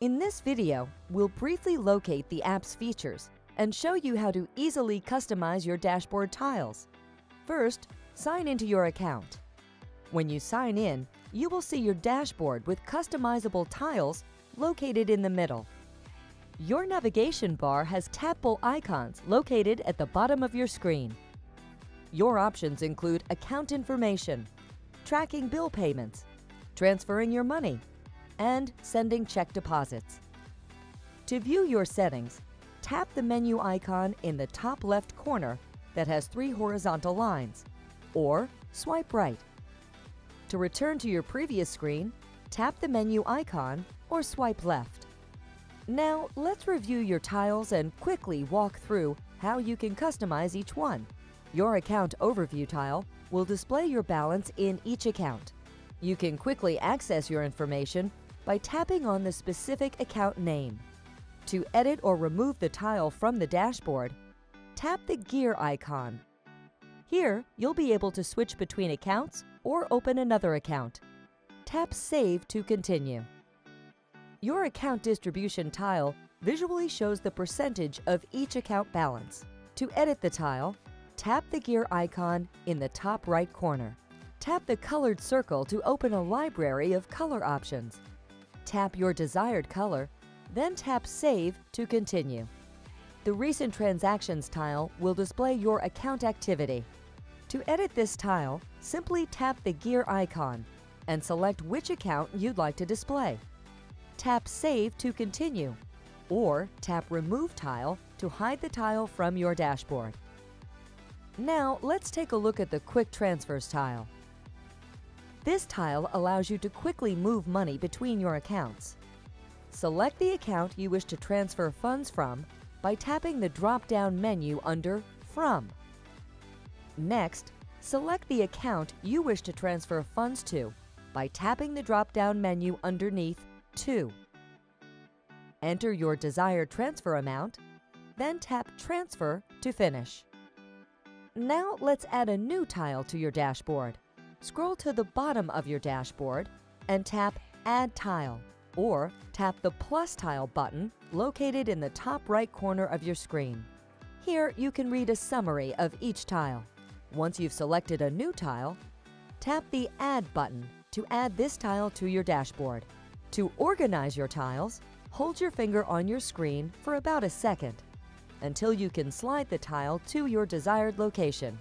In this video, we'll briefly locate the app's features and show you how to easily customize your dashboard tiles. First, sign into your account. When you sign in, you will see your dashboard with customizable tiles located in the middle. Your navigation bar has tappable icons located at the bottom of your screen. Your options include account information, tracking bill payments, transferring your money, and sending check deposits. To view your settings, tap the menu icon in the top left corner that has three horizontal lines, or swipe right. To return to your previous screen, tap the menu icon or swipe left. Now, let's review your tiles and quickly walk through how you can customize each one. Your account overview tile will display your balance in each account. You can quickly access your information by tapping on the specific account name. To edit or remove the tile from the dashboard, tap the gear icon. Here, you'll be able to switch between accounts or open another account. Tap Save to continue. Your account distribution tile visually shows the percentage of each account balance. To edit the tile, tap the gear icon in the top right corner. Tap the colored circle to open a library of color options. Tap your desired color, then tap Save to continue. The Recent Transactions tile will display your account activity. To edit this tile, simply tap the gear icon and select which account you'd like to display. Tap Save to continue, or tap Remove Tile to hide the tile from your dashboard. Now, let's take a look at the Quick Transfers tile. This tile allows you to quickly move money between your accounts. Select the account you wish to transfer funds from by tapping the drop-down menu under From. Next, select the account you wish to transfer funds to by tapping the drop-down menu underneath To. Enter your desired transfer amount, then tap Transfer to finish. Now let's add a new tile to your dashboard scroll to the bottom of your dashboard and tap Add Tile or tap the plus tile button located in the top right corner of your screen. Here you can read a summary of each tile. Once you've selected a new tile, tap the Add button to add this tile to your dashboard. To organize your tiles, hold your finger on your screen for about a second until you can slide the tile to your desired location.